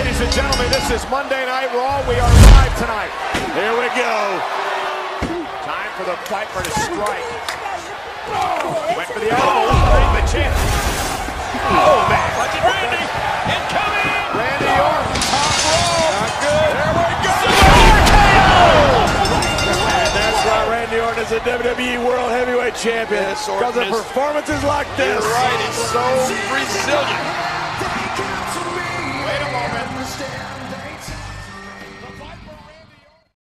ladies and gentlemen, this is Monday Night Raw. We are live tonight. Here we go. Time for the Viper to strike. Went for the elbow, oh, the chin. Oh, man. Watching Randy. Incoming. Randy Orton, top row. Not good. There we go. And that's why Randy Orton is a WWE World Heavyweight Champion. Yes, because of performances like this. You're right. He's so resilient.